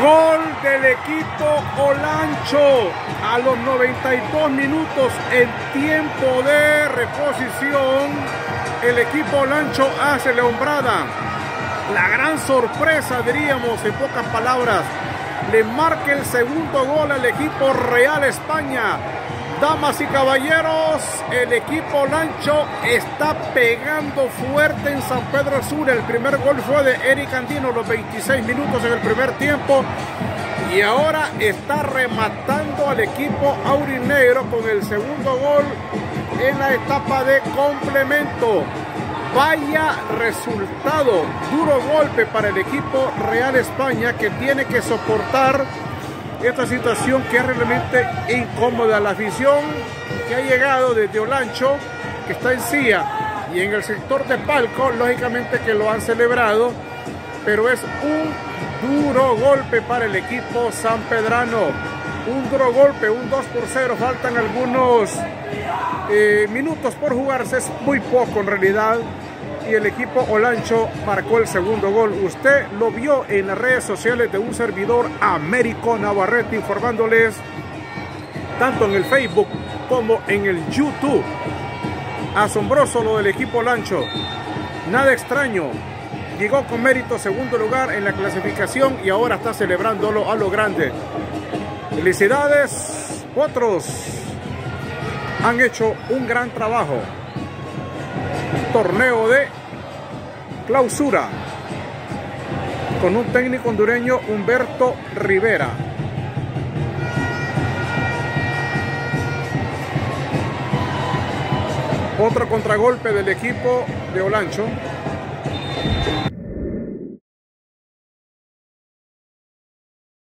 Gol del equipo Olancho a los 92 minutos en tiempo de reposición. El equipo Olancho hace la hombrada. La gran sorpresa, diríamos en pocas palabras, le marca el segundo gol al equipo Real España. Damas y caballeros, el equipo Lancho está pegando fuerte en San Pedro Sur. El primer gol fue de Eric Andino, los 26 minutos en el primer tiempo. Y ahora está rematando al equipo aurinegro con el segundo gol en la etapa de complemento. Vaya resultado, duro golpe para el equipo Real España que tiene que soportar esta situación que es realmente incómoda. La afición que ha llegado desde Olancho, que está en CIA y en el sector de Palco, lógicamente que lo han celebrado, pero es un duro golpe para el equipo San Pedrano. Un duro golpe, un 2 por 0, faltan algunos eh, minutos por jugarse, es muy poco en realidad y el equipo Olancho marcó el segundo gol. Usted lo vio en las redes sociales de un servidor Américo Navarrete informándoles tanto en el Facebook como en el YouTube. Asombroso lo del equipo Olancho. Nada extraño. Llegó con mérito segundo lugar en la clasificación y ahora está celebrándolo a lo grande. Felicidades, otros han hecho un gran trabajo torneo de clausura con un técnico hondureño Humberto Rivera. Otro contragolpe del equipo de Olancho.